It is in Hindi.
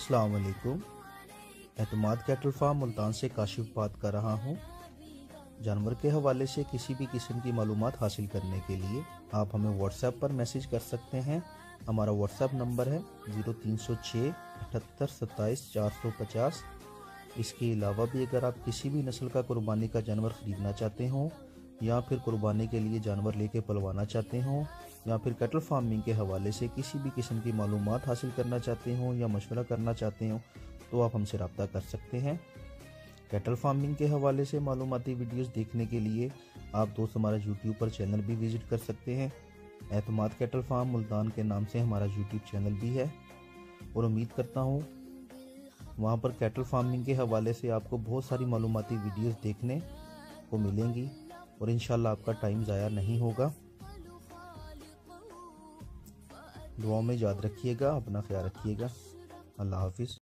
अस्सलाम वालेकुम। एतमाद कैटल फार्म मुल्तान से काशिफ बात कर रहा हूँ। जानवर के हवाले से किसी भी किस्म की मालूम हासिल करने के लिए आप हमें व्हाट्सएप पर मैसेज कर सकते हैं। हमारा व्हाट्सएप नंबर है ज़ीरो तीन सौ छः अठहत्तर सत्ताईस चार सौ पचास। इसके अलावा भी अगर आप किसी भी नस्ल का कुर्बानी का जानवर ख़रीदना चाहते हों या फिर कुर्बानी के लिए जानवर लेके पलवाना चाहते हों, या फिर कैटल फ़ार्मिंग के हवाले से किसी भी किस्म की मालूम हासिल करना चाहते हों या मशवरा करना चाहते हों तो आप हमसे रबता कर सकते हैं। कैटल फ़ार्मिंग के हवाले से मालूमती वीडियोस देखने के लिए आप दोस्त हमारा यूट्यूब पर चैनल भी विज़िट कर सकते हैं। एतमाद कैटल फार्म मुल्तान के नाम से हमारा यूट्यूब चैनल भी है। और उम्मीद करता हूँ, वहाँ पर कैटल फ़ार्मिंग के हवाले से आपको बहुत सारी मालूमती वीडियोस देखने को मिलेंगी। और इन आपका टाइम ज़ाया नहीं होगा। दुआओं में याद रखिएगा, अपना ख्याल रखिएगा। अल्लाह हाफिज़।